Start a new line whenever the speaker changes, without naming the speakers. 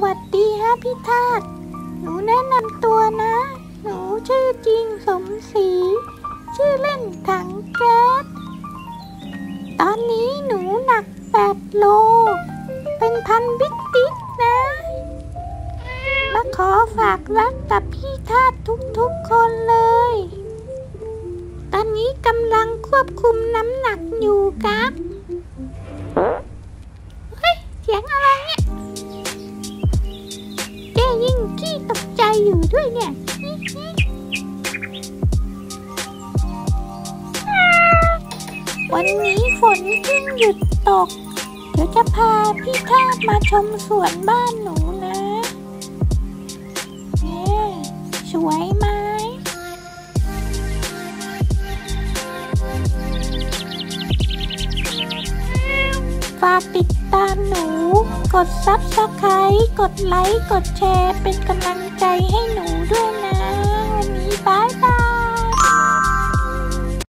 สวัสดีฮะพี่ทาสหนูแนะนำตัวนะ หนูชื่อจริงสมศรี ชื่อเล่นถังแก๊ส ตอนนี้หนูหนัก8โล เป็นพันบิ๊กติ๊กนะ มาขอฝากรักกับพี่ทาสทุกๆคนเลย ตอนนี้กำลังควบคุมน้ำหนักอยู่ครับ ยิ่งขี้ตกใจอยู่ด้วยเนี่ยวันนี้ฝนเพิ่งหยุดตก เดี๋ยวจะพาพี่ทาบมาชมสวนบ้านหนูนะเนี่ยสวยไหม ฝากติดตามหนู กด subscribe กดไลค์ กดแชร์ เป็นกำลังใจให้หนู